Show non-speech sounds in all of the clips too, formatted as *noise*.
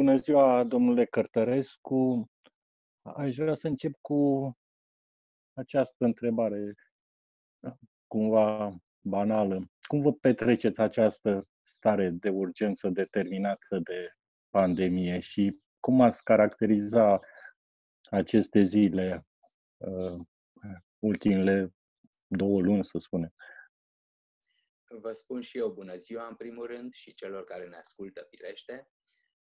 Bună ziua, domnule Cărtărescu. Aș vrea să încep cu această întrebare, cumva banală. Cum vă petreceți această stare de urgență determinată de pandemie și cum ați caracteriza aceste zile, uh, ultimele două luni, să spunem? Vă spun și eu bună ziua, în primul rând, și celor care ne ascultă, firește.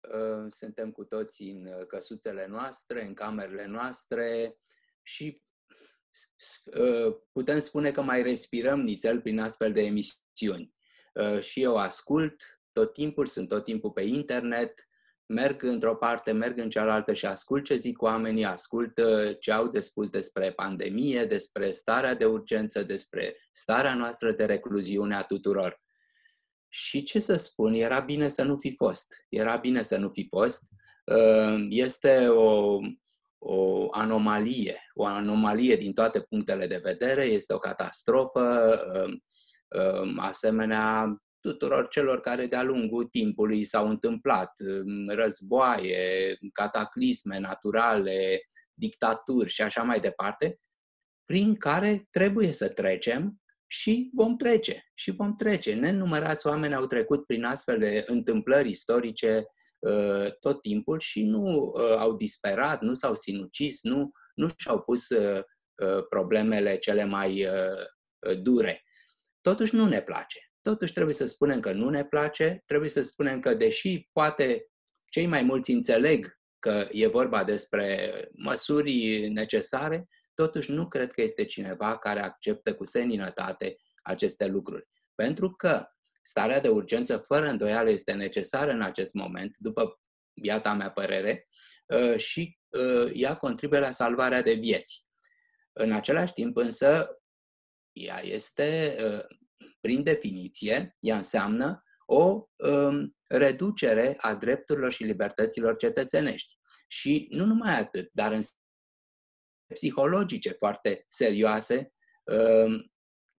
Uh, suntem cu toții în uh, căsuțele noastre, în camerele noastre și uh, putem spune că mai respirăm nițel prin astfel de emisiuni. Și eu ascult tot timpul, sunt tot timpul pe internet, merg într-o parte, merg în cealaltă și ascult ce zic oamenii, ascult ce au de spus despre pandemie, despre starea de urgență, despre starea noastră de recluziune a tuturor. Și ce să spun, era bine să nu fi fost. Era bine să nu fi fost. Ă, este o, o anomalie, o anomalie din toate punctele de vedere, este o catastrofă, ă, ă, asemenea tuturor celor care de-a lungul timpului s-au întâmplat, războaie, cataclisme naturale, dictaturi și așa mai departe, prin care trebuie să trecem și vom trece. Și vom trece. Nenumărați oameni au trecut prin astfel de întâmplări istorice uh, tot timpul și nu uh, au disperat, nu s-au sinucis, nu, nu și-au pus uh, problemele cele mai dure. Totuși nu ne place. Totuși trebuie să spunem că nu ne place, trebuie să spunem că deși poate cei mai mulți înțeleg că e vorba despre măsuri necesare, totuși nu cred că este cineva care acceptă cu seninătate aceste lucruri. Pentru că starea de urgență, fără îndoială, este necesară în acest moment, după biata mea părere, uh, și uh, ea contribuie la salvarea de vieți. În același timp, însă, ea este, uh, prin definiție, ea înseamnă o um, reducere a drepturilor și libertăților cetățenești. Și nu numai atât, dar în psihologice foarte serioase um,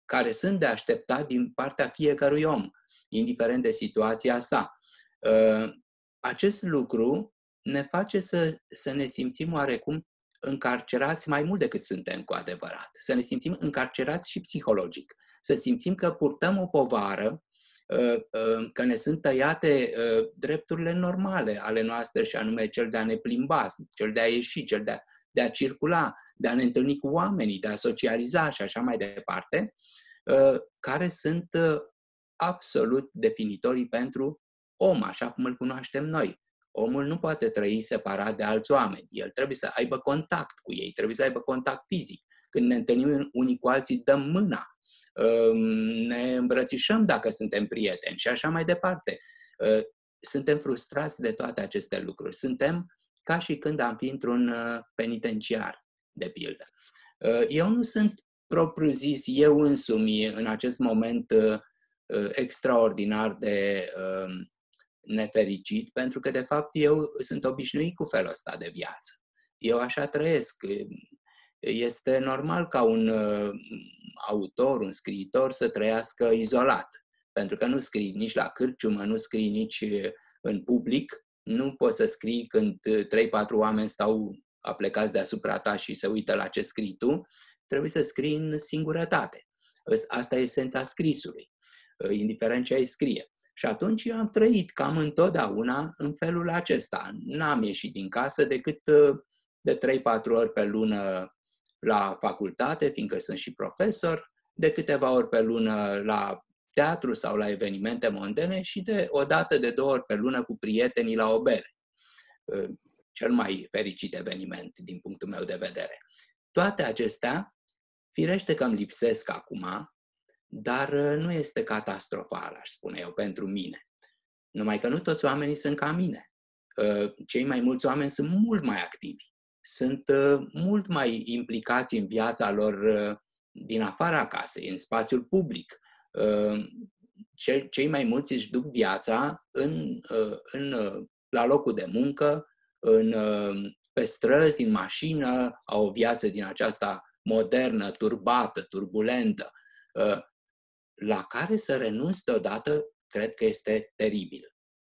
care sunt de așteptat din partea fiecărui om, indiferent de situația sa. Um, acest lucru ne face să, să ne simțim oarecum încarcerați mai mult decât suntem cu adevărat. Să ne simțim încarcerați și psihologic. Să simțim că purtăm o povară, uh, uh, că ne sunt tăiate uh, drepturile normale ale noastre și anume cel de a ne plimba, cel de a ieși, cel de a de a circula, de a ne întâlni cu oamenii, de a socializa și așa mai departe, uh, care sunt uh, absolut definitorii pentru om, așa cum îl cunoaștem noi. Omul nu poate trăi separat de alți oameni. El trebuie să aibă contact cu ei, trebuie să aibă contact fizic. Când ne întâlnim unii cu alții, dăm mâna, um, ne îmbrățișăm dacă suntem prieteni și așa mai departe. Uh, suntem frustrați de toate aceste lucruri. Suntem ca și când am fi într-un uh, penitenciar, de pildă. Uh, eu nu sunt propriu-zis eu însumi în acest moment uh, extraordinar de um, nefericit, pentru că, de fapt, eu sunt obișnuit cu felul ăsta de viață. Eu așa trăiesc. Este normal ca un autor, un scriitor să trăiască izolat, pentru că nu scrii nici la cârciumă, nu scrii nici în public, nu poți să scrii când 3-4 oameni stau aplecați deasupra ta și se uită la ce scrii tu, trebuie să scrii în singurătate. Asta e esența scrisului, indiferent ce ai scrie. Și atunci eu am trăit cam întotdeauna în felul acesta. N-am ieșit din casă decât de 3-4 ori pe lună la facultate, fiindcă sunt și profesor, de câteva ori pe lună la teatru sau la evenimente mondene și de o dată de două ori pe lună cu prietenii la o bere. Ă, cel mai fericit eveniment din punctul meu de vedere. Toate acestea, firește că îmi lipsesc acum, dar ă, nu este catastrofal, aș spune eu, pentru mine. Numai că nu toți oamenii sunt ca mine. Ă, cei mai mulți oameni sunt mult mai activi, sunt mult mai implicați în viața lor din afara casei, în spațiul public, Ehm, cei mai mulți își duc viața în, ă, în, ă, la locul de muncă, în, ă, pe străzi, în mașină, au o viață din aceasta modernă, turbată, turbulentă, la care să renunți deodată, cred că este teribil.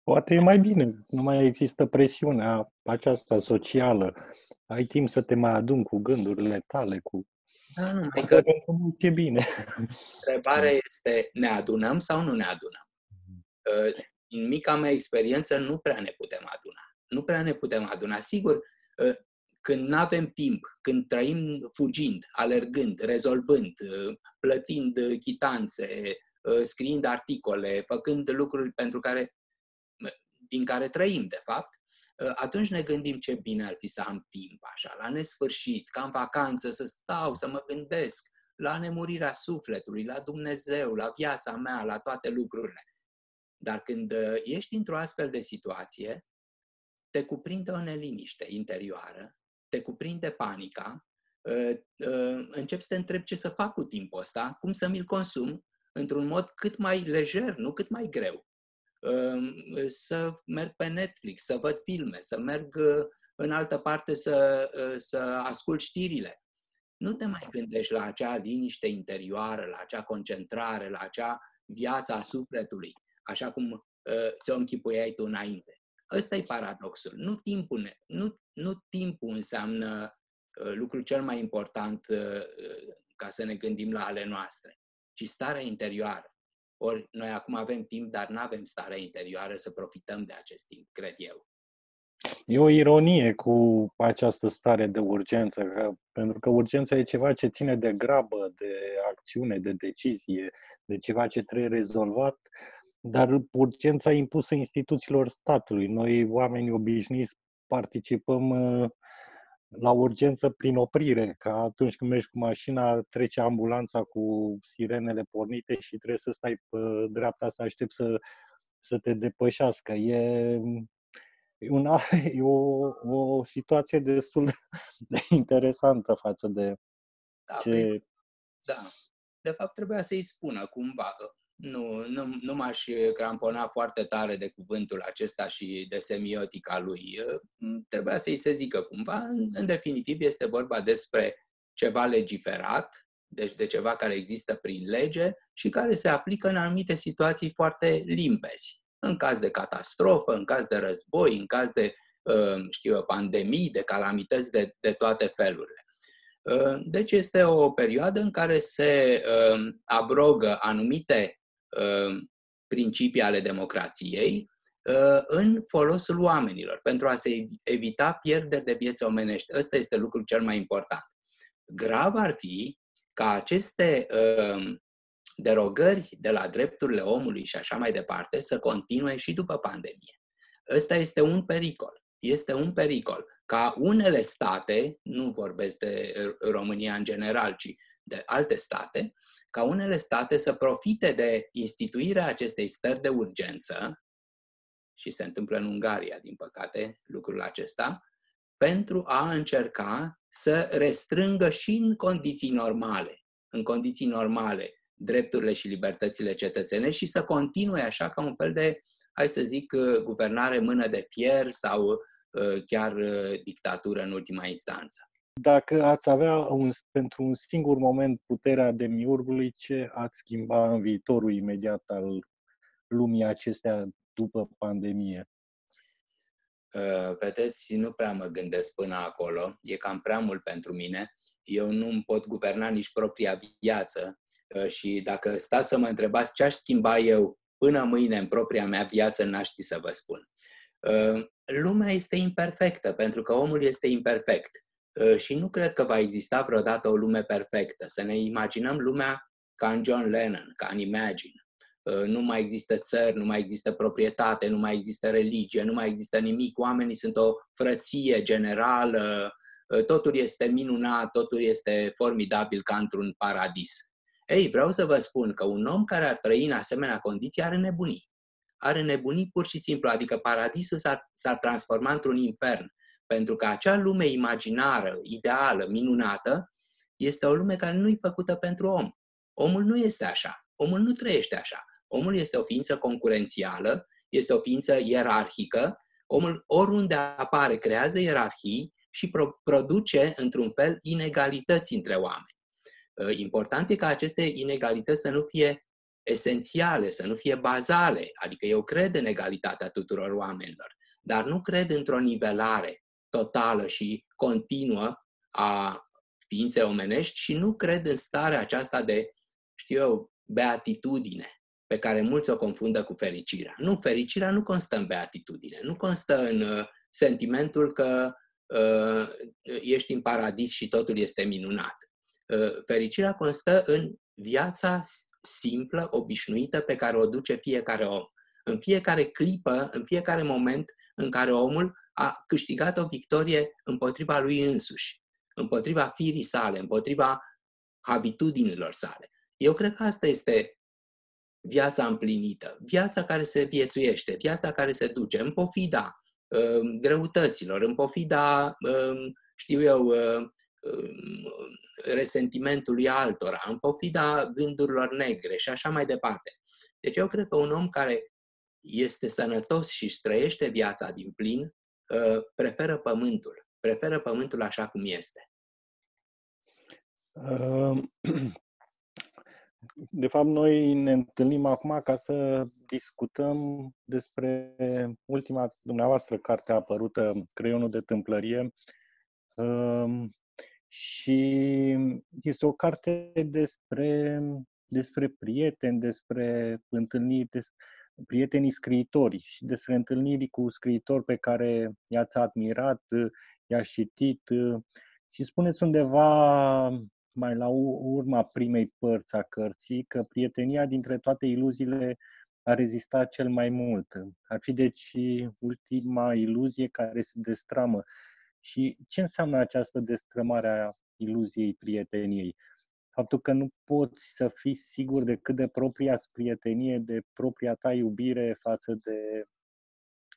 Poate e mai bine, nu mai există presiunea aceasta socială. Ai timp să te mai adun cu gândurile tale, cu... Da, nu, mai că e bine. *laughs* Întrebarea este, ne adunăm sau nu ne adunăm? Uh, în mica mea experiență, nu prea ne putem aduna. Nu prea ne putem aduna. Sigur, uh, când nu avem timp, când trăim fugind, alergând, rezolvând, uh, plătind chitanțe, scriind articole, făcând lucruri pentru care, din care trăim, de fapt, atunci ne gândim ce bine ar fi să am timp, așa, la nesfârșit, ca în vacanță, să stau, să mă gândesc la nemurirea sufletului, la Dumnezeu, la viața mea, la toate lucrurile. Dar când uh, ești într-o astfel de situație, te cuprinde o neliniște interioară, te cuprinde panica, uh, uh, începi să te întrebi ce să fac cu timpul ăsta, cum să mi-l consum într-un mod cât mai lejer, nu cât mai greu. Um, să merg pe Netflix, să văd filme, să merg în altă parte să, să ascult știrile. Nu te mai gândești la acea liniște interioară, la acea concentrare, la acea viață a sufletului așa cum uh, ți-o închipuiai tu înainte. Ăsta e paradoxul. Nu timpul, nu, nu timpul înseamnă uh, lucrul cel mai important uh, uh, ca să ne gândim la ale noastre, ci starea interioară. Ori noi acum avem timp, dar nu avem starea interioară să profităm de acest timp, cred eu. E o ironie cu această stare de urgență, că, pentru că urgența e ceva ce ține de grabă, de acțiune, de decizie, de ceva ce trebuie rezolvat dar urgența impusă instituțiilor statului. Noi, oameni obișnuiți, participăm uh, la urgență prin oprire, ca atunci când mergi cu mașina, trece ambulanța cu sirenele pornite și trebuie să stai pe dreapta să aștepți să, să te depășească. E, una, *laughs* e o, o situație destul de *laughs* interesantă față de da, ce... Păi, da. De fapt, trebuia să-i spună cumva nu, nu, nu m-aș crampona foarte tare de cuvântul acesta și de semiotica lui. Trebuia să-i se zică cumva. În definitiv este vorba despre ceva legiferat, deci de ceva care există prin lege și care se aplică în anumite situații foarte limpezi. În caz de catastrofă, în caz de război, în caz de știu eu, pandemii, de calamități de, de toate felurile. Deci este o perioadă în care se abrogă anumite Uh, principii ale democrației uh, în folosul oamenilor, pentru a se evita pierderi de vieți omenești. Ăsta este lucrul cel mai important. Grav ar fi ca aceste uh, derogări de la drepturile omului și așa mai departe să continue și după pandemie. Ăsta este un pericol. Este un pericol ca unele state, nu vorbesc de România în general, ci de alte state, ca unele state să profite de instituirea acestei stări de urgență, și se întâmplă în Ungaria, din păcate, lucrul acesta, pentru a încerca să restrângă și în condiții normale, în condiții normale, drepturile și libertățile cetățenești și să continue așa ca un fel de, hai să zic, guvernare mână de fier sau uh, chiar uh, dictatură în ultima instanță. Dacă ați avea un, pentru un singur moment puterea demiurgului, ce ați schimba în viitorul imediat al lumii acestea după pandemie? Uh, vedeți, nu prea mă gândesc până acolo. E cam prea mult pentru mine. Eu nu îmi pot guverna nici propria viață uh, și dacă stați să mă întrebați ce aș schimba eu până mâine în propria mea viață, n-aș ști să vă spun. Uh, lumea este imperfectă, pentru că omul este imperfect. Ă, și nu cred că va exista vreodată o lume perfectă. Să ne imaginăm lumea ca în John Lennon, ca în Imagine. Ă, nu mai există țări, nu mai există proprietate, nu mai există religie, nu mai există nimic. Oamenii sunt o frăție generală, ă, totul este minunat, totul este formidabil ca într-un paradis. Ei, vreau să vă spun că un om care ar trăi în asemenea condiții are nebunii. Are nebunii pur și simplu, adică paradisul s-ar, s-ar transforma într-un infern pentru că acea lume imaginară, ideală, minunată, este o lume care nu e făcută pentru om. Omul nu este așa. Omul nu trăiește așa. Omul este o ființă concurențială, este o ființă ierarhică. Omul oriunde apare creează ierarhii și pro- produce, într-un fel, inegalități între oameni. Uh, important e ca aceste inegalități să nu fie esențiale, să nu fie bazale. Adică eu cred în egalitatea tuturor oamenilor, dar nu cred într-o nivelare totală și continuă a ființei omenești și nu cred în starea aceasta de, știu eu, beatitudine, pe care mulți o confundă cu fericirea. Nu, fericirea nu constă în beatitudine, nu constă în uh, sentimentul că uh, ești în paradis și totul este minunat. Uh, fericirea constă în viața simplă, obișnuită, pe care o duce fiecare om. În fiecare clipă, în fiecare moment în care omul a câștigat o victorie împotriva lui însuși, împotriva firii sale, împotriva habitudinilor sale. Eu cred că asta este viața împlinită, viața care se viețuiește, viața care se duce în pofida uh, greutăților, în pofida, uh, știu eu, uh, resentimentului altora, în pofida gândurilor negre și așa mai departe. Deci eu cred că un om care este sănătos și își trăiește viața din plin, preferă pământul, preferă pământul așa cum este. *clears throat* De fapt, noi ne întâlnim acum ca să discutăm despre ultima dumneavoastră carte apărută, Creionul de tâmplărie. Ehm, și este o carte despre, despre prieteni, despre întâlniri, despre prietenii scriitori și despre întâlniri cu scriitori pe care i-ați admirat, i-ați citit. Și spuneți undeva mai la urma primei părți a cărții, că prietenia dintre toate iluziile a rezistat cel mai mult. Ar fi deci ultima iluzie care se destramă. Și ce înseamnă această destrămare a iluziei prieteniei? Faptul că nu poți să fii sigur de cât de propria prietenie, de propria ta iubire față de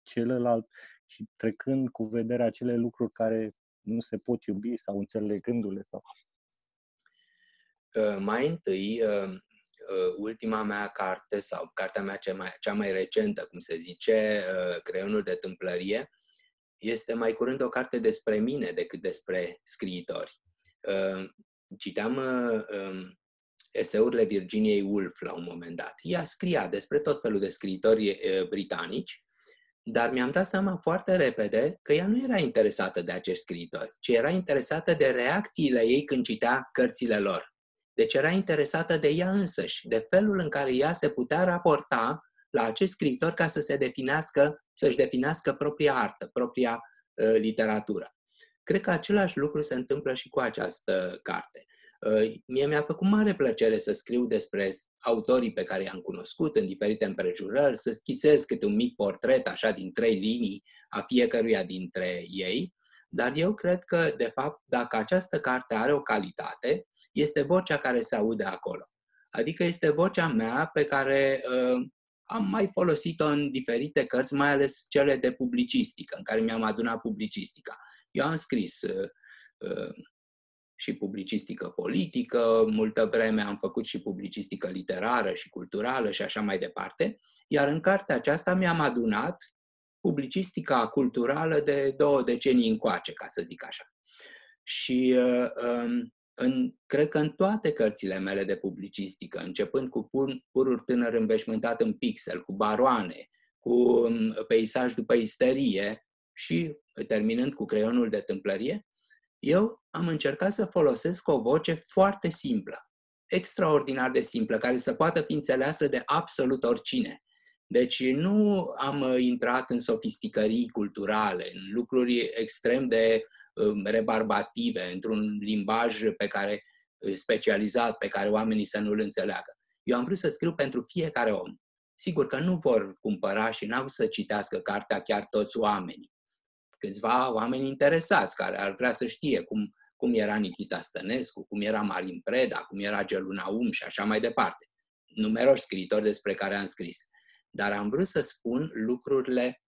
celălalt și trecând cu vederea acele lucruri care nu se pot iubi sau înțelegându-le sau Uh, mai întâi, uh, uh, ultima mea carte sau cartea mea cea mai, cea mai recentă, cum se zice, Creionul de tâmplărie, este mai curând o carte despre mine decât despre scriitori. Citeam um, eseurile Virginiei Woolf la un moment dat. Ea scria despre tot felul de scriitori britanici, dar mi-am dat seama foarte repede că ea nu era interesată de acești scriitori, ci era interesată de reacțiile ei când citea cărțile lor. Deci era interesată de ea însăși, de felul în care ea se putea raporta la acest scriitor ca să se definească, să-și definească propria artă, propria uh, literatură. Cred că același lucru se întâmplă și cu această carte. Uh, mie mi-a făcut mare plăcere să scriu despre autorii pe care i-am cunoscut în diferite împrejurări, să schițez câte un mic portret, așa, din trei linii a fiecăruia dintre ei, dar eu cred că, de fapt, dacă această carte are o calitate, este vocea care se aude acolo. Adică este vocea mea pe care uh, am mai folosit-o în diferite cărți, mai ales cele de publicistică, în care mi-am adunat publicistica. Eu am scris uh, uh, și publicistică politică, multă vreme am făcut și publicistică literară și culturală și așa mai departe, iar în cartea aceasta mi-am adunat publicistica culturală de două decenii încoace, ca să zic așa. Și uh, um, în, cred că în toate cărțile mele de publicistică, începând cu pur, pururi tânăr înveșmântat în pixel, cu baroane, cu um, peisaj după isterie și terminând cu creionul de tâmplărie, eu am încercat să folosesc o voce foarte simplă, extraordinar de simplă, care să poată fi înțeleasă de absolut oricine. Deci nu am uh, intrat în sofisticării culturale, în lucruri extrem de um, rebarbative, într-un limbaj pe care uh, specializat, pe care oamenii să nu-l înțeleagă. Eu am vrut să scriu pentru fiecare om. Sigur că nu vor cumpăra și n-au să citească cartea chiar toți oamenii. Câțiva oameni interesați care ar vrea să știe cum, cum era Nikita Stănescu, cum era Marin Preda, cum era Geluna Umș și așa mai departe. Numeroși scriitori despre care am scris dar am vrut să spun lucrurile,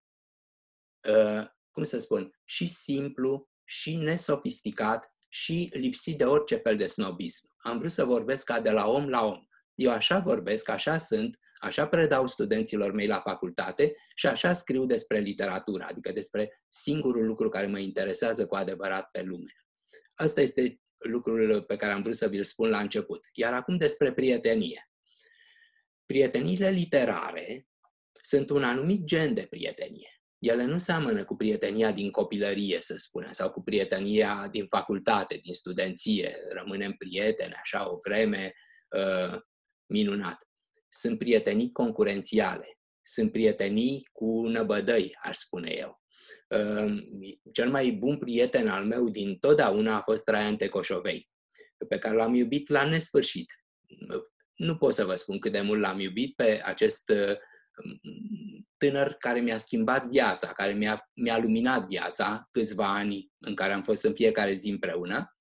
uh, cum să spun, și simplu, și nesofisticat, și lipsit de orice fel de snobism. Am vrut să vorbesc ca de la om la om. Eu așa vorbesc, așa sunt, așa predau studenților mei la facultate și așa scriu despre literatură, adică despre singurul lucru care mă interesează cu adevărat pe lume. Asta este lucrul pe care am vrut să vi-l spun la început. Iar acum despre prietenie. Prieteniile literare sunt un anumit gen de prietenie. Ele nu seamănă cu prietenia din copilărie, să spunem, sau cu prietenia din facultate, din studenție. Rămânem prieteni așa o vreme uh, minunat. Sunt prietenii concurențiale, sunt prietenii cu năbădăi, aș spune eu. Uh, cel mai bun prieten al meu din totdeauna a fost Traian Tecoșovei, pe care l-am iubit la nesfârșit. Nu pot să vă spun cât de mult l-am iubit pe acest uh, tânăr care mi-a schimbat viața, care mi-a, mi-a luminat viața, câțiva ani în care am fost în fiecare zi împreună,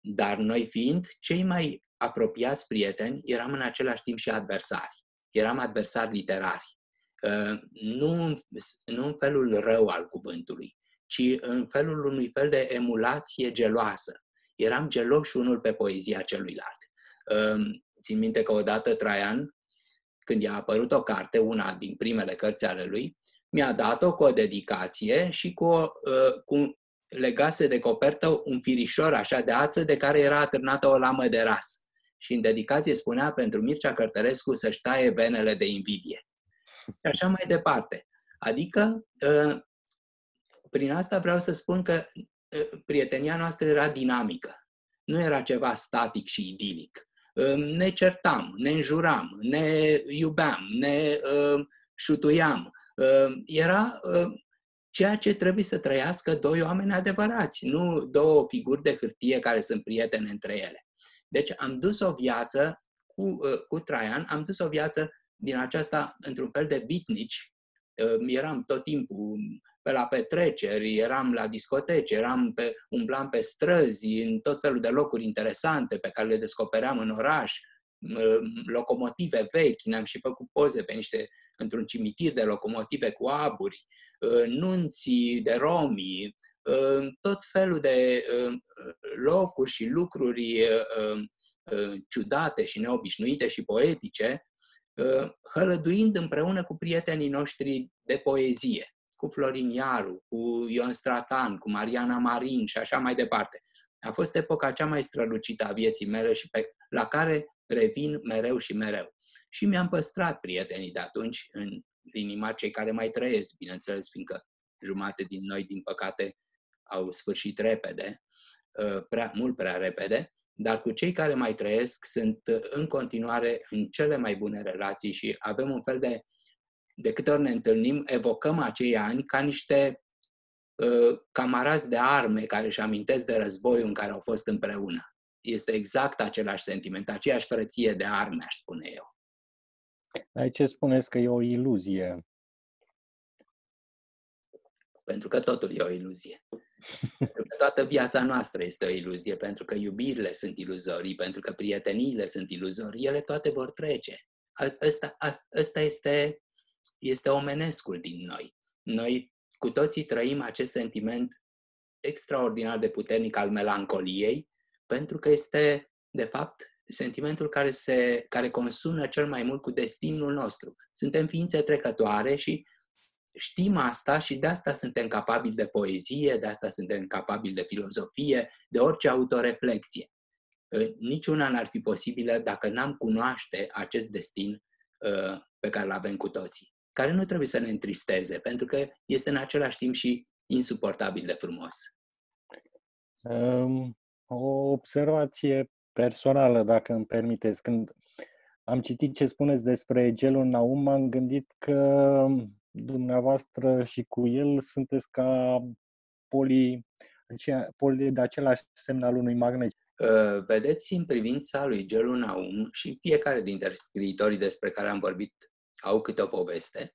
dar noi fiind cei mai apropiați prieteni, eram în același timp și adversari. Eram adversari literari. Uh, nu, nu în felul rău al cuvântului, ci în felul unui fel de emulație geloasă. Eram geloși unul pe poezia celuilalt. Uh, țin minte că odată Traian când i-a apărut o carte, una din primele cărți ale lui, mi-a dat-o cu o dedicație și cu, o, uh, cu legase de copertă un firișor așa de ață de care era atârnată o lamă de ras. Și în dedicație spunea pentru Mircea Cărtărescu să-și taie venele de invidie. Și așa mai departe. Adică, uh, prin asta vreau să spun că uh, prietenia noastră era dinamică. Nu era ceva static și idilic ne certam, ne înjuram, ne iubeam, ne uh, șutuiam. Uh, era uh, ceea ce trebuie să trăiască doi oameni adevărați, nu două figuri de hârtie care sunt prietene între ele. Deci am dus o viață cu, uh, cu Traian, am dus o viață din aceasta într-un fel de bitnici. Uh, eram tot timpul pe la petreceri, eram la discoteci, eram pe, umblam pe străzi, în tot felul de locuri interesante pe care le descopeream în oraș, locomotive vechi, ne-am și făcut poze pe niște, într-un cimitir de locomotive cu aburi, nunții de romi, tot felul de locuri și lucruri ciudate și neobișnuite și poetice, hălăduind împreună cu prietenii noștri de poezie cu Florin Iaru, cu Ion Stratan, cu Mariana Marin și așa mai departe. A fost epoca cea mai strălucită a vieții mele și pe, la care revin mereu și mereu. Și mi-am păstrat prietenii de atunci în inima cei care mai trăiesc, bineînțeles, fiindcă jumate din noi, din păcate, au sfârșit repede, uh, prea, mult prea repede, dar cu cei care mai trăiesc sunt în continuare în cele mai bune relații și avem un fel de de câte ori ne întâlnim, evocăm acei ani ca niște uh, camarazi de arme care își amintesc de războiul în care au fost împreună. Este exact același sentiment, aceeași frăție de arme, aș spune eu. Aici spuneți că e o iluzie. Pentru că totul e o iluzie. pentru că toată viața noastră este o iluzie, pentru că iubirile sunt iluzorii, pentru că prieteniile sunt iluzorii, ele toate vor trece. Ăsta, ăsta este este omenescul din noi. Noi cu toții trăim acest sentiment extraordinar de puternic al melancoliei, pentru că este, de fapt, sentimentul care, se, care consună cel mai mult cu destinul nostru. Suntem ființe trecătoare și știm asta și de asta suntem capabili de poezie, de asta suntem capabili de filozofie, de orice autoreflexie. Niciuna n-ar fi posibilă dacă n-am cunoaște acest destin uh, pe care îl avem cu toții care nu trebuie să ne întristeze, pentru că este în același timp și insuportabil de frumos. Um, o observație personală, dacă îmi permiteți. Când am citit ce spuneți despre gelul Naum, m-am gândit că dumneavoastră și cu el sunteți ca poli, poli de același semn al unui magnet. Uh, vedeți, în privința lui gelul Naum și fiecare dintre scriitorii despre care am vorbit au câte o poveste.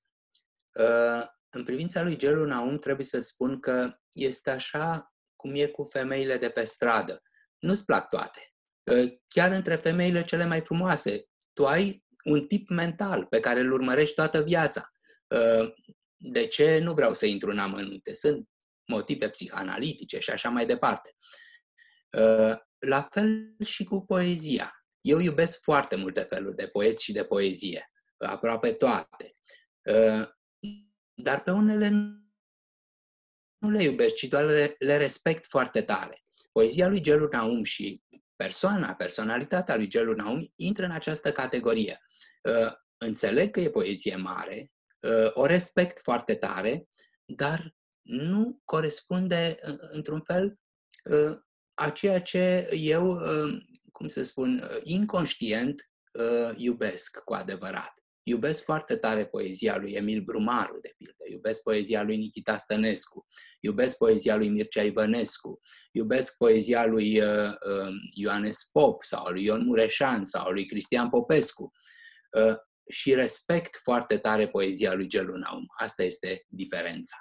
Uh, în privința lui Gelu Naum trebuie să spun că este așa cum e cu femeile de pe stradă. Nu-ți plac toate. Uh, chiar între femeile cele mai frumoase, tu ai un tip mental pe care îl urmărești toată viața. Uh, de ce? Nu vreau să intru în amănunte. Sunt motive psihanalitice și așa mai departe. La fel și cu poezia. Eu iubesc foarte multe feluri de poeți și de poezie aproape toate. Uh, dar pe unele nu le iubesc, ci doar le, le respect foarte tare. Poezia lui Gelu Naum și persoana, personalitatea lui Gelu Naum intră în această categorie. Uh, înțeleg că e poezie mare, uh, o respect foarte tare, dar nu corespunde într-un fel uh, a ceea ce eu, uh, cum să spun, inconștient iubesc cu adevărat. Iubesc foarte tare poezia lui Emil Brumaru, de pildă, iubesc poezia lui Nikita Stănescu, iubesc poezia lui Mircea Ivănescu, iubesc poezia lui uh, uh, Ioanes Pop sau lui Ion Mureșan sau lui Cristian Popescu. Uh, și respect foarte tare poezia lui Gelu Naum. Asta este diferența.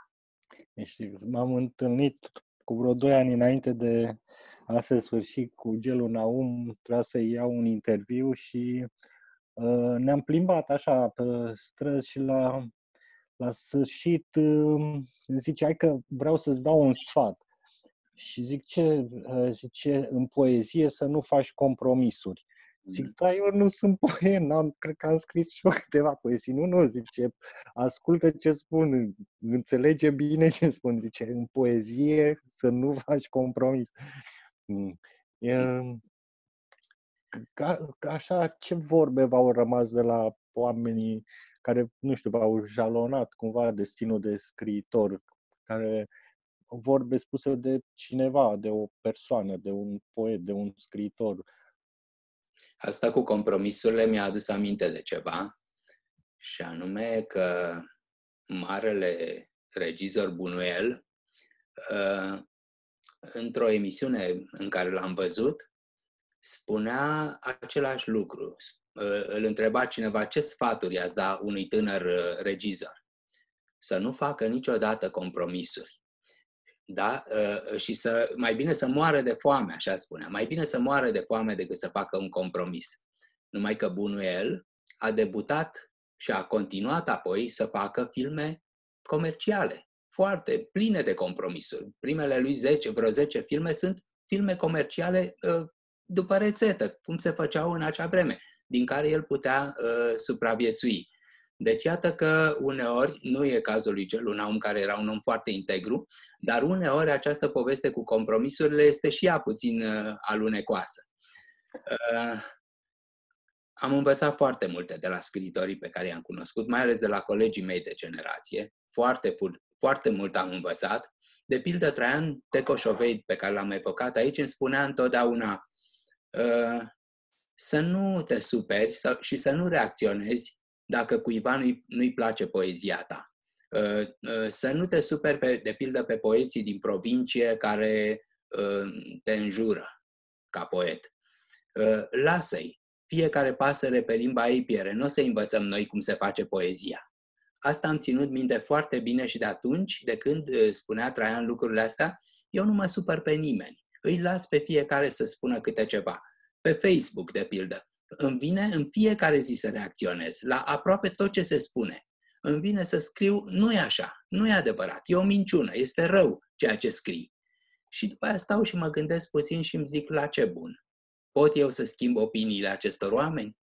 Deci, m-am întâlnit cu vreo doi ani înainte de a se sfârși cu Gelu Naum, trebuia să iau un interviu și uh, ne-am plimbat așa pe străzi și la, la sfârșit uh, zice, hai că vreau să-ți dau un sfat. Și zic, ce? Uh, zice, în poezie să nu faci compromisuri. Zic, mm. da, eu nu sunt poet, n-am, cred că am scris și eu câteva poezii. Nu, nu, zice, ascultă ce spun, înțelege bine ce spun. Zice, în poezie să nu faci compromis. Mm. E, ca, ca așa, ce vorbe v-au rămas de la oamenii care, nu știu, v-au jalonat cumva destinul de scriitor, care vorbe spuse de cineva, de o persoană, de un poet, de un scriitor, Asta cu compromisurile mi-a adus aminte de ceva, și anume că marele regizor Bunuel, uh, într-o emisiune în care l-am văzut, spunea același lucru. Uh, îl întreba cineva ce sfaturi i-ați da unui tânăr uh, regizor. Să nu facă niciodată compromisuri da? Ă, și să, mai bine să moară de foame, așa spunea. Mai bine să moară de foame decât să facă un compromis. Numai că Bunuel a debutat și a continuat apoi să facă filme comerciale, foarte pline de compromisuri. Primele lui 10, vreo 10 filme sunt filme comerciale ă, după rețetă, cum se făceau în acea vreme, din care el putea uh, supraviețui. Deci iată că uneori, nu e cazul lui Gelunaum, care era un om foarte integru, dar uneori această poveste cu compromisurile este și ea puțin uh, alunecoasă. Uh, am învățat foarte multe de la scriitorii pe care i-am cunoscut, mai ales de la colegii mei de generație. Foarte, foarte mult am învățat. De pildă, Traian Tecoșovei, pe care l-am evocat aici, îmi spunea întotdeauna uh, să nu te superi și să nu reacționezi dacă cuiva nu-i, nu-i place poezia ta. Uh, uh, să nu te superi, pe, de pildă, pe poeții din provincie care uh, te înjură ca poet. Lasă-i. Fiecare pasăre pe limba ei piere. Nu o să învățăm noi cum se face poezia. Asta am ținut minte foarte bine și de atunci, de când spunea Traian lucrurile astea, eu nu mă supăr pe nimeni. Îi las pe fiecare să spună câte ceva. Pe Facebook, de pildă îmi vine în fiecare zi să reacționez la aproape tot ce se spune. Îmi vine să scriu, nu e așa, nu e adevărat, e o minciună, este rău ceea ce scrii. Și după aia stau și mă gândesc puțin și îmi zic la ce bun. Pot eu să schimb opiniile acestor oameni?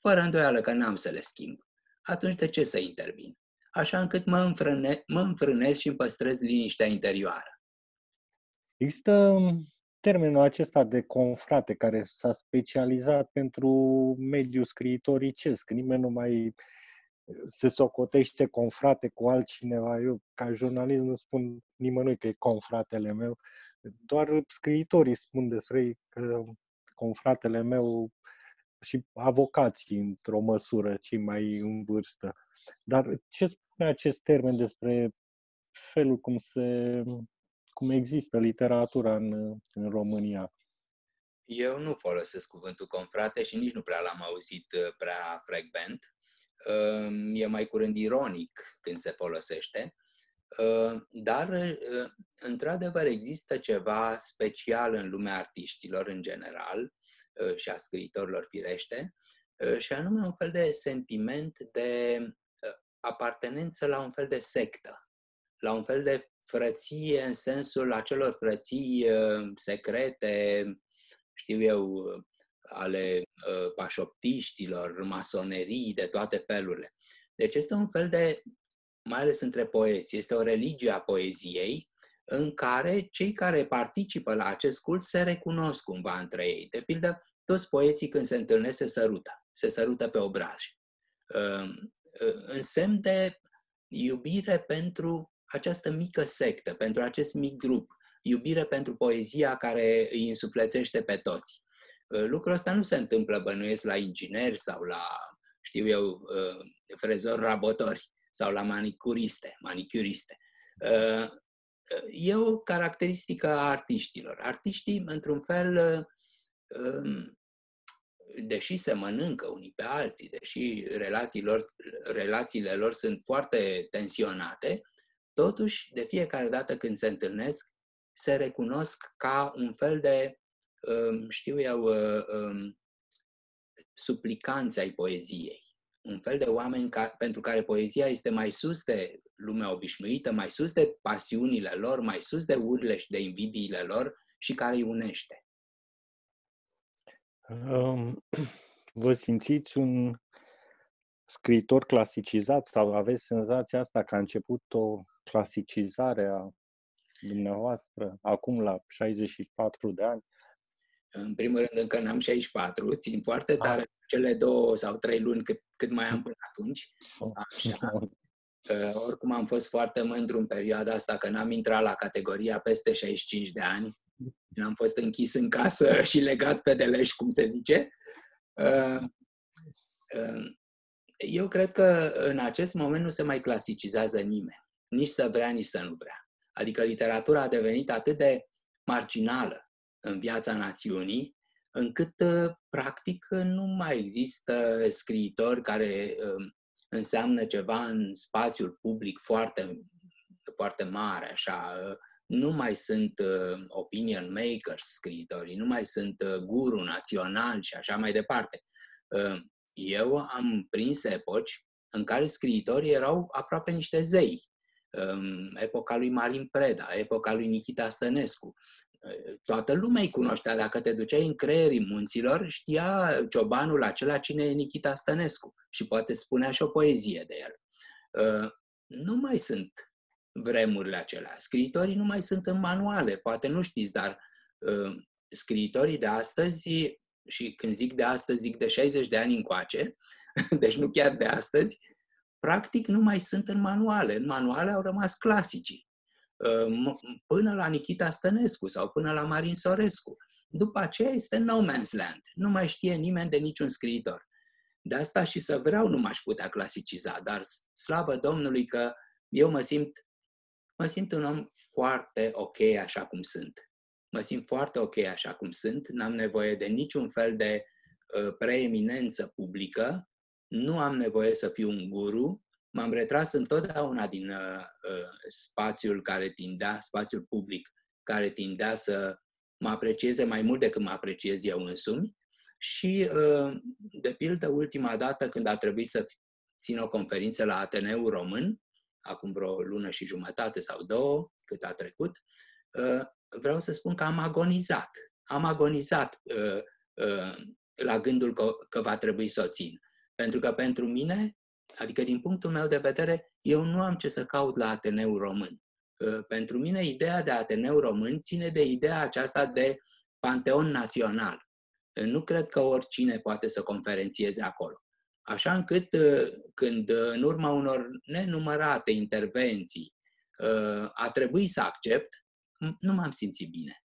Fără îndoială că n-am să le schimb. Atunci de ce să intervin? Așa încât mă, înfrâne, mă înfrânez și îmi păstrez liniștea interioară. Există termenul acesta de confrate care s-a specializat pentru mediul scriitoricesc. Nimeni nu mai se socotește confrate cu altcineva. Eu, ca jurnalist, nu spun nimănui că e confratele meu. Doar scriitorii spun despre ei că confratele meu și avocații, într-o măsură, cei mai în vârstă. Dar ce spune acest termen despre felul cum se cum există literatura în, în România. Eu nu folosesc cuvântul confrate și nici nu prea l-am auzit uh, prea frecvent. Uh, e mai curând ironic când se folosește, uh, dar într-adevăr există ceva special în lumea artiștilor în general și a scriitorilor firește, și anume un fel de sentiment de apartenență la un fel de sectă, la un fel de frăție în sensul acelor frății uh, secrete, știu eu, ale uh, pașoptiștilor, masonerii, de toate felurile. Deci este un fel de, mai ales între poeți, este o religie a poeziei în care cei care participă la acest cult se recunosc cumva între ei. De pildă, toți poeții când se întâlnesc se sărută, se sărută pe obraj. însemn de iubire pentru această mică sectă, pentru acest mic grup, iubire pentru poezia care îi însuflețește pe toți. Lucrul ăsta nu se întâmplă, bănuiesc, la ingineri sau la, știu eu, frezori rabotori sau la manicuriste, manicuriste. E o caracteristică a artiștilor. Artiștii, într-un fel, deși se mănâncă unii pe alții, deși relațiilor, relațiile lor sunt foarte tensionate, totuși, de fiecare dată când se întâlnesc, se recunosc ca un fel de, um, știu eu, uh, um, suplicanți ai poeziei. Un fel de oameni ca, pentru care poezia este mai sus de lumea obișnuită, mai sus de pasiunile lor, mai sus de urle și de invidiile lor și care îi unește. *clears throat* Vă simțiți un scriitor clasicizat sau aveți senzația asta că a început o clasicizare a dumneavoastră acum la 64 de ani? În primul rând, încă n-am 64, țin foarte ah. tare ah. cele două sau trei luni cât, cât mai am până atunci. Oh. Așa. *laughs* Că, oricum am fost foarte mândru în perioada asta că n-am intrat la categoria peste 65 de ani N-am fost închis în casă *laughs* și legat pe delești, cum se zice. Uh, uh, eu cred că în acest moment nu se mai clasicizează nimeni. Nici să vrea, nici să nu vrea. Adică literatura a devenit atât de marginală în viața națiunii, încât, uh, practic, nu mai există scriitori care înseamnă ceva în spațiul public foarte, foarte mare, așa, nu mai sunt uh, opinion makers scriitorii, nu mai sunt uh, guru național și așa mai departe. Uh, eu am prins epoci în care scriitorii erau aproape niște zei. Um, epoca lui Marin Preda, epoca lui Nikita Stănescu. Uh, toată lumea îi cunoștea. Dacă te duceai în creierii munților, știa ciobanul acela cine e Nikita Stănescu și poate spunea și o poezie de el. Uh, nu mai sunt vremurile acelea. Scriitorii nu mai sunt în manuale, poate nu știți, dar uh, scriitorii de astăzi, și când zic de astăzi, zic de 60 de ani încoace, *laughs* deci nu chiar de astăzi, practic nu mai sunt în manuale. În manuale au rămas clasicii. Uh, până la Nikita Stănescu sau până la Marin Sorescu. După aceea este no man's land. Nu mai știe nimeni de niciun scriitor. De asta și să vreau nu m-aș putea clasiciza, dar slavă Domnului că eu mă simt mă simt un om foarte ok așa cum sunt. Mă simt foarte ok așa cum sunt, n-am nevoie de niciun fel de uh, preeminență publică, nu am nevoie să fiu un guru, m-am retras întotdeauna din uh, uh, spațiul care tindea, spațiul public, care tindea să mă aprecieze mai mult decât mă apreciez eu însumi. Și, uh, de pildă, ultima dată când a trebuit să țin o conferință la Ateneu Român, acum vreo lună și jumătate sau două, cât a trecut, uh, vreau să spun că am agonizat. Am agonizat uh, uh, la gândul că, că va trebui să o țin. Pentru că pentru mine, adică din punctul meu de vedere, eu nu am ce să caut la Ateneu Român. Pentru mine, ideea de Ateneu Român ține de ideea aceasta de panteon național. Nu cred că oricine poate să conferențieze acolo. Așa încât uh, când uh, în urma unor nenumărate intervenții uh, a trebuit să accept, nu m-am simțit bine.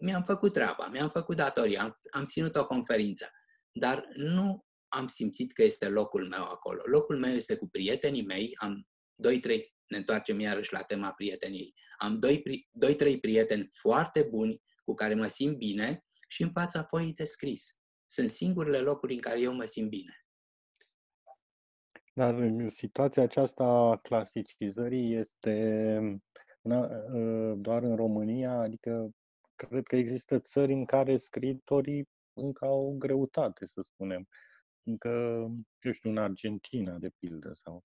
Mi-am făcut treaba, mi-am făcut datoria, am, am ținut o conferință, dar nu am simțit că este locul meu acolo. Locul meu este cu prietenii mei, am doi, trei, ne întoarcem iarăși la tema prieteniei. Am doi, doi, trei prieteni foarte buni cu care mă simt bine și în fața foii de scris. Sunt singurele locuri în care eu mă simt bine. Dar situația aceasta a clasicizării este ă, doar în România, adică cred că există țări în care scriitorii încă au greutate, să spunem. Încă, eu știu, în Argentina, de pildă, sau...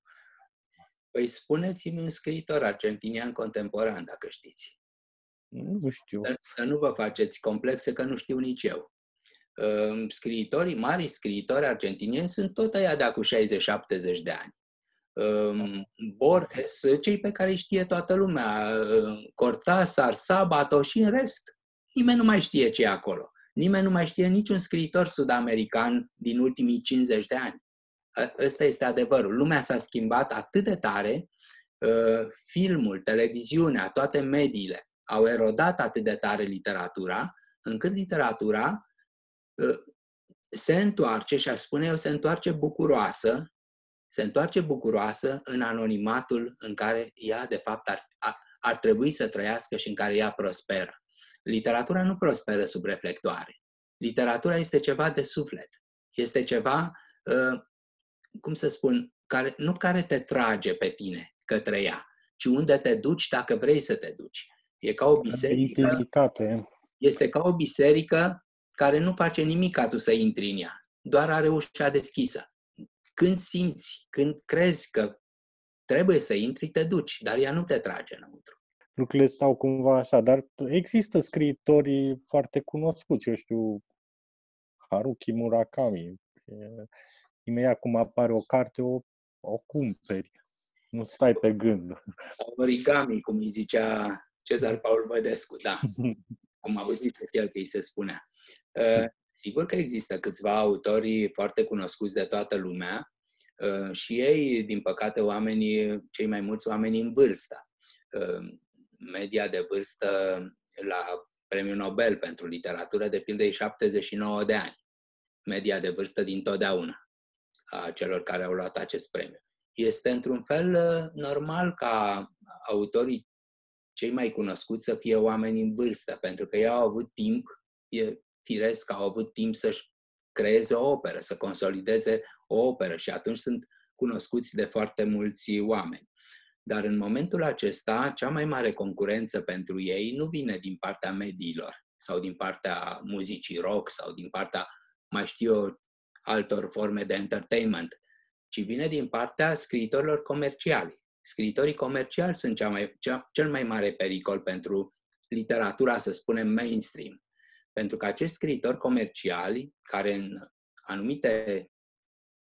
Păi spuneți-mi un scriitor argentinian contemporan, dacă știți. Nu știu. Să nu vă faceți complexe, că nu știu nici eu scriitorii, mari scriitori argentinieni sunt tot aia de acum 60-70 de ani. Borges, cei pe care știe toată lumea, Cortázar, Sabato și în rest. Nimeni nu mai știe ce e acolo. Nimeni nu mai știe niciun scriitor sud-american din ultimii 50 de ani. Ăsta este adevărul. Lumea s-a schimbat atât de tare, filmul, televiziunea, toate mediile au erodat atât de tare literatura, încât literatura se întoarce, și aș spune eu, se întoarce bucuroasă, se întoarce bucuroasă în anonimatul în care ea, de fapt, ar, ar trebui să trăiască și în care ea prosperă. Literatura nu prosperă sub reflectoare. Literatura este ceva de suflet. Este ceva, uh, cum să spun, care, nu care te trage pe tine către ea, ci unde te duci dacă vrei să te duci. E ca o biserică. Este ca o biserică care nu face nimic ca tu să intri în ea, doar are ușa deschisă. Când simți, când crezi că trebuie să intri, te duci, dar ea nu te trage înăuntru. Lucrurile stau cumva așa, dar există scriitori foarte cunoscuți, eu știu, Haruki Murakami. Imediat cum apare o carte, o, o cumperi. Nu stai pe gând. Origami, cum îi zicea Cezar Paul Bădescu, da. *laughs* Cum a auzit el că îi se spunea. *laughs* Uh, sigur că există câțiva autori foarte cunoscuți de toată lumea uh, și ei, din păcate, oamenii, cei mai mulți oameni în vârstă. Uh, media de vârstă la Premiul Nobel pentru literatură, de pildă, e 79 de ani. Media de vârstă din totdeauna a celor care au luat acest premiu. Este, într-un fel, normal ca autorii cei mai cunoscuți să fie oameni în vârstă, pentru că ei au avut timp, e firesc că au avut timp să-și creeze o operă, să consolideze o operă și atunci sunt cunoscuți de foarte mulți oameni. Dar în momentul acesta, cea mai mare concurență pentru ei nu vine din partea mediilor sau din partea muzicii rock sau din partea, mai știu eu, altor forme de entertainment, ci vine din partea scriitorilor comerciali. Scriitorii comerciali sunt cea mai, cea, cel mai mare pericol pentru literatura, să spunem, mainstream. Pentru că acești scriitori comerciali, care în anumite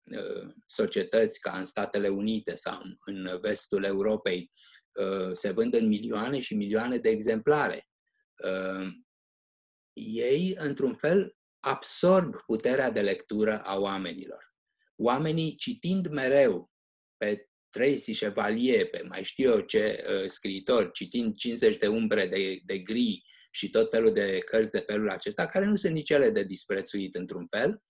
uh, societăți, ca în Statele Unite sau în vestul Europei, uh, se vând în milioane și milioane de exemplare, uh, ei, într-un fel, absorb puterea de lectură a oamenilor. Oamenii, citind mereu pe Tracy Chevalier, pe mai știu eu ce uh, scriitor, citind 50 de umbre de, de gri și tot felul de cărți de felul acesta, care nu sunt nici ele de disprețuit într-un fel,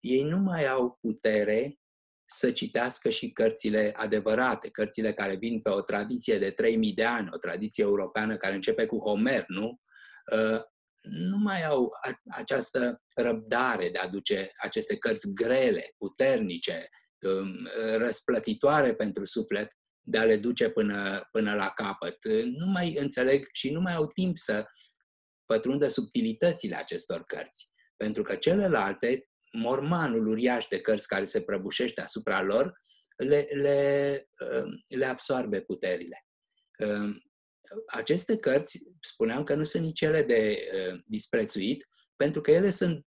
ei nu mai au putere să citească și cărțile adevărate, cărțile care vin pe o tradiție de 3000 de ani, o tradiție europeană care începe cu Homer, nu? Uh, nu mai au această răbdare de a aduce aceste cărți grele, puternice, um, răsplătitoare pentru suflet, de a le duce până, până la capăt. Nu mai înțeleg și nu mai au timp să pătrundă subtilitățile acestor cărți. Pentru că celelalte, mormanul uriaș de cărți care se prăbușește asupra lor, le, le, um, le absorbe puterile. Um, aceste cărți, spuneam că nu sunt nici ele de uh, disprețuit, pentru că ele sunt,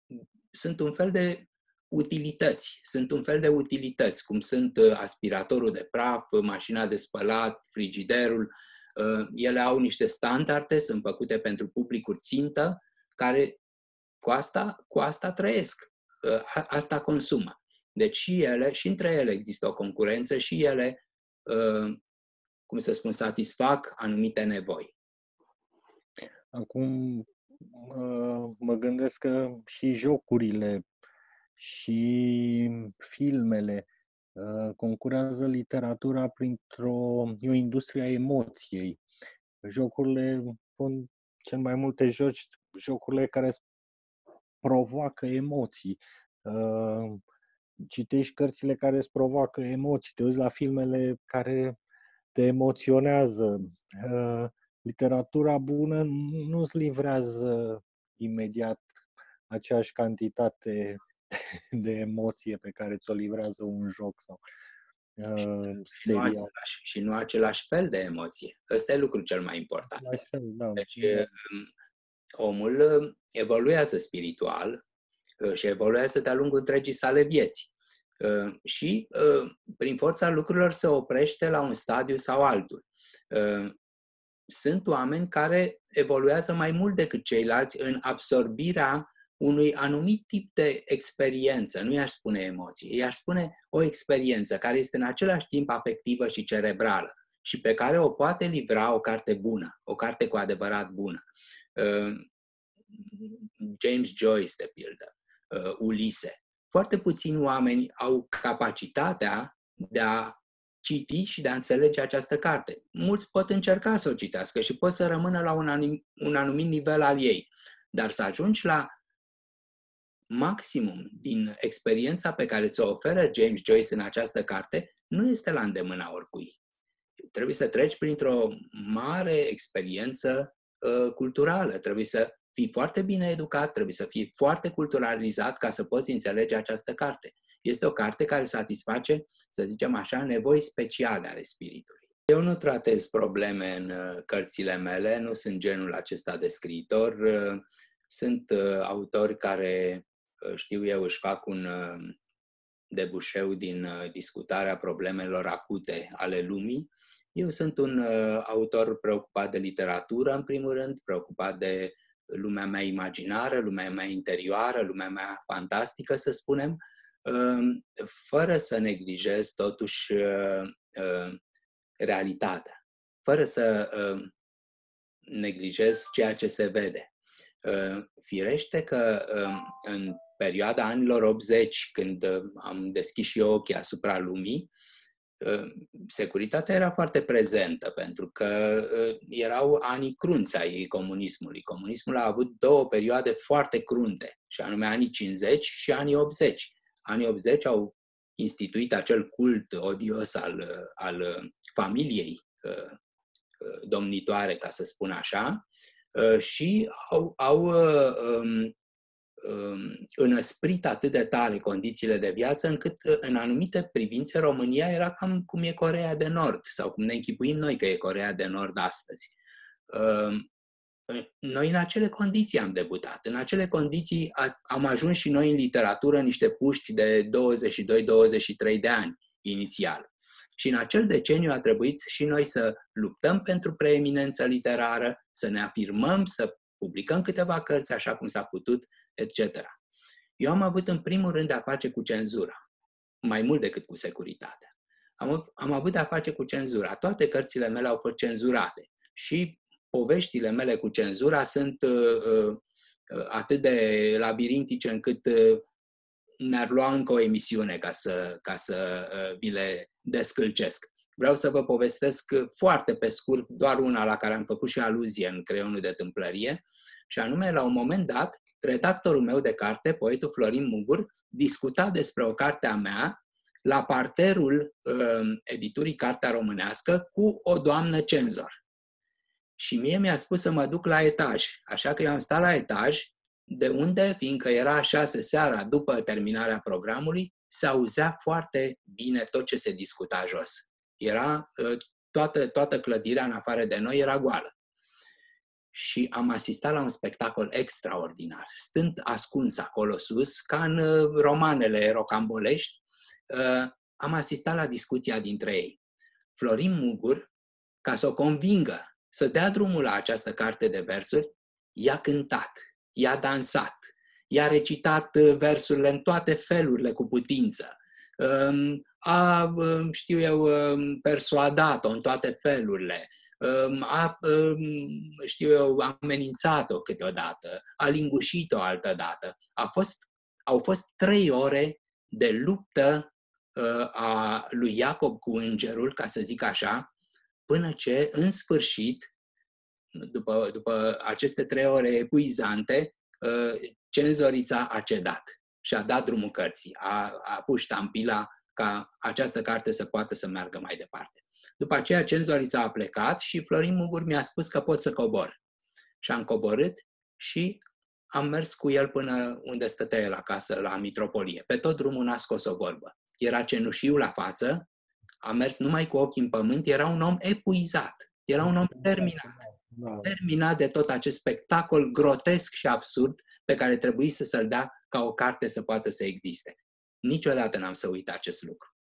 sunt un fel de utilități. Sunt un fel de utilități, cum sunt uh, aspiratorul de praf, mașina de spălat, frigiderul. Uh, ele au niște standarde, sunt făcute pentru publicuri țintă, care cu asta, cu asta trăiesc, uh, asta consumă. Deci și ele, și între ele există o concurență și ele cum să spun, satisfac anumite nevoi. Acum mă gândesc că și jocurile și filmele concurează literatura printr-o o industrie a emoției. Jocurile pun cel mai multe joci, jocurile care provoacă emoții. Citești cărțile care îți provoacă emoții, te uiți la filmele care te emoționează. Uh, literatura bună nu îți livrează imediat aceeași cantitate *laughs* de emoție pe care ți-o livrează un joc sau uh, și, nu același, și nu același fel de emoție. Ăsta e lucrul cel mai important. Fel, da. Deci, da. Um, omul evoluează spiritual uh, și evoluează de-a lungul întregii sale vieți. Uh, și uh, prin forța lucrurilor se oprește la un stadiu sau altul. Uh, sunt oameni care evoluează mai mult decât ceilalți în absorbirea unui anumit tip de experiență, nu i-aș spune emoție, i-aș spune o experiență care este în același timp afectivă și cerebrală și pe care o poate livra o carte bună, o carte cu adevărat bună. Uh, James Joyce, de pildă, uh, Ulise. Foarte puțini oameni au capacitatea de a citi și de a înțelege această carte. Mulți pot încerca să o citească și pot să rămână la un, anum, un anumit nivel al ei, dar să ajungi la maximum din experiența pe care ți-o oferă James Joyce în această carte nu este la îndemâna oricui. Trebuie să treci printr-o mare experiență uh, culturală, trebuie să fii foarte bine educat, trebuie să fii foarte culturalizat ca să poți înțelege această carte. Este o carte care satisface, să zicem așa, nevoi speciale ale spiritului. Eu nu tratez probleme în uh, cărțile mele, nu sunt genul acesta de scriitor. Uh, sunt uh, autori care, știu eu, își fac un debușeu din discutarea problemelor acute ale lumii. Eu sunt un autor preocupat de literatură, în primul rând, preocupat de lumea mea imaginară, lumea mea interioară, lumea mea fantastică, să spunem, um, fără să neglijez totuși uh, uh, realitatea, fără să um, neglijez ceea ce se vede. Uh, firește că um, în perioada anilor 80, când am deschis și eu ochii asupra lumii, securitatea era foarte prezentă, pentru că erau anii crunți ai comunismului. Comunismul a avut două perioade foarte crunte, și anume anii 50 și anii 80. Anii 80 au instituit acel cult odios al, al familiei domnitoare, ca să spun așa, și au, au um, Um, înăsprit atât de tare condițiile de viață, încât uh, în anumite privințe România era cam cum e Corea de Nord, sau cum ne închipuim noi că e Corea de Nord astăzi. Um, noi în acele condiții am debutat. În acele condiții am ajuns și noi în literatură niște puști de 22-23 de ani inițial. Și în acel deceniu a trebuit și noi să luptăm pentru preeminență literară, să ne afirmăm, să publicăm câteva cărți așa cum s-a putut, etc. Eu am avut în primul rând de-a face cu cenzura, mai mult decât cu securitatea. Am, am avut de-a face cu cenzura. Toate cărțile mele au fost cenzurate și poveștile mele cu cenzura sunt uh, uh, atât de labirintice încât uh, ne-ar lua încă o emisiune ca să, ca să uh, vi le descălcesc. Vreau să vă povestesc foarte pe scurt doar una la care am făcut și aluzie în creionul de tâmplărie, și anume, la un moment dat, redactorul meu de carte, poetul Florin Mugur, discuta despre o carte a mea la parterul uh, editurii Cartea Românească cu o doamnă cenzor. Și mie mi-a spus să mă duc la etaj, așa că eu am stat la etaj, de unde, fiindcă era șase seara după terminarea programului, se auzea foarte bine tot ce se discuta jos. Era ă, toată, toată clădirea în afară de noi era goală. Și am asistat la un spectacol extraordinar. Stând ascuns acolo sus, ca în ă, romanele rocambolești, ă, am asistat la discuția dintre ei. Florin Mugur, ca să o convingă să dea drumul la această carte de versuri, i-a cântat, i-a dansat, i-a recitat versurile în toate felurile cu putință, a, știu eu, persuadat-o în toate felurile, a, știu eu, amenințat-o câteodată, a lingușit-o altă dată. A fost, au fost trei ore de luptă a lui Iacob cu îngerul, ca să zic așa, până ce, în sfârșit, după, după aceste trei ore epuizante, cenzorița a cedat și a dat drumul cărții, a, a pus ștampila ca această carte să poată să meargă mai departe. După aceea, cenzorița a plecat și Florin Mugur mi-a spus că pot să cobor. Și am coborât și am mers cu el până unde stătea el acasă, la Mitropolie. Pe tot drumul n-a scos o vorbă. Era cenușiu la față, a mers numai cu ochii în pământ, era un om epuizat, era un om terminat. Da. Terminat de tot acest spectacol grotesc și absurd pe care trebuie să să-l dea ca o carte să poată să existe. Niciodată n-am să uit acest lucru.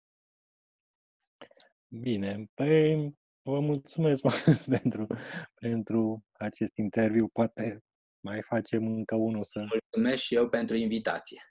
Bine, păi vă mulțumesc *laughs* pentru, pentru acest interviu. Poate Mai facem încă unul să... Mulțumesc și eu pentru invitație.